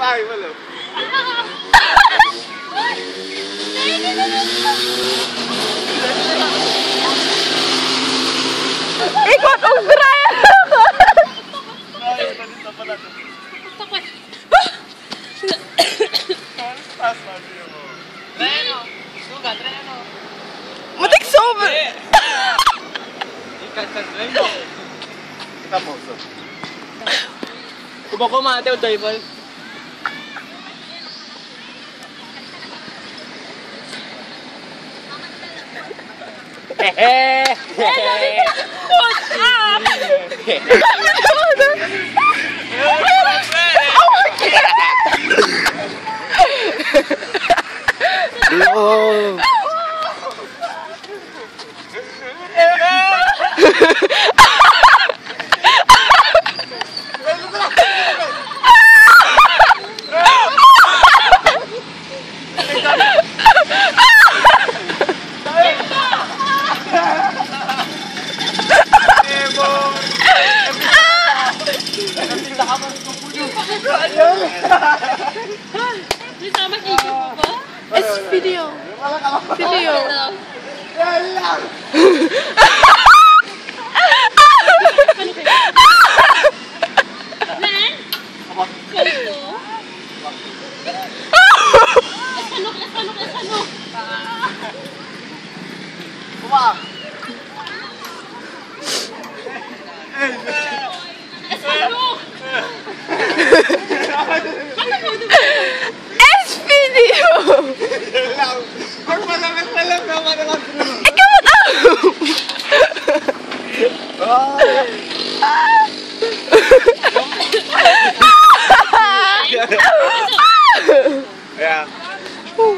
Vai, valeu. Ik word vai? Nee, dat vai? toch wel vai? ik sober? vai? Ik kan vai? niet. Ik vai? boos. Ik vai? gewoon maar vai? het Thank God. Ko mate o table. Hehe. Hello. It's video. Video. It's video! Pag malamig na lang naman S-video. Ik heb het ook! Ja. Ah! Ah! Oh,